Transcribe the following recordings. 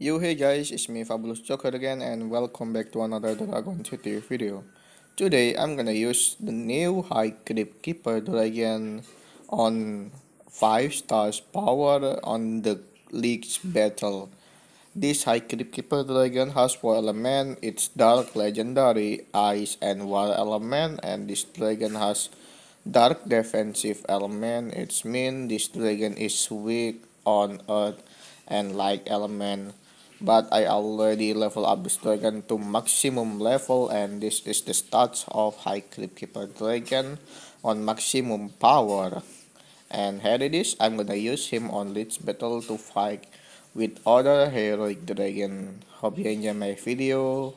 Yo hey guys, it's me Fabulous Joker again and welcome back to another Dragon City video. Today I'm gonna use the new High Crypt Keeper Dragon on 5 stars power on the League's battle. This High Crypt Keeper Dragon has 4 element, it's Dark, Legendary, Ice and War element and this dragon has Dark Defensive element, it's mean this dragon is weak on Earth and Light element but I already level up this dragon to maximum level and this is the stats of High Crypt Keeper Dragon on maximum power. And here it is. I'm gonna use him on League's Battle to fight with other heroic dragon. Hope you enjoy my video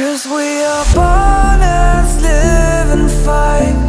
Cause we are born as live and fight